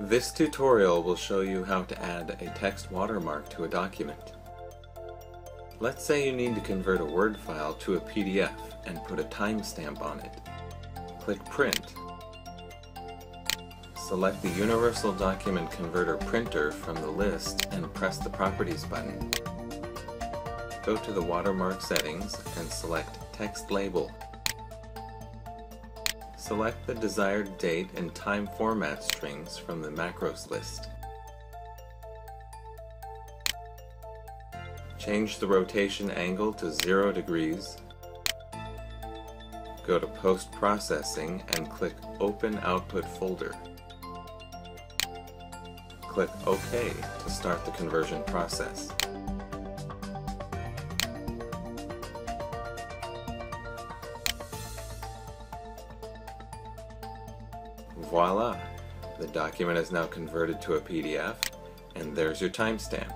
This tutorial will show you how to add a text watermark to a document. Let's say you need to convert a Word file to a PDF and put a timestamp on it. Click Print. Select the Universal Document Converter printer from the list and press the Properties button. Go to the watermark settings and select Text Label. Select the desired date and time format strings from the macros list. Change the rotation angle to 0 degrees. Go to Post Processing and click Open Output Folder. Click OK to start the conversion process. Voila! The document is now converted to a PDF, and there's your timestamp.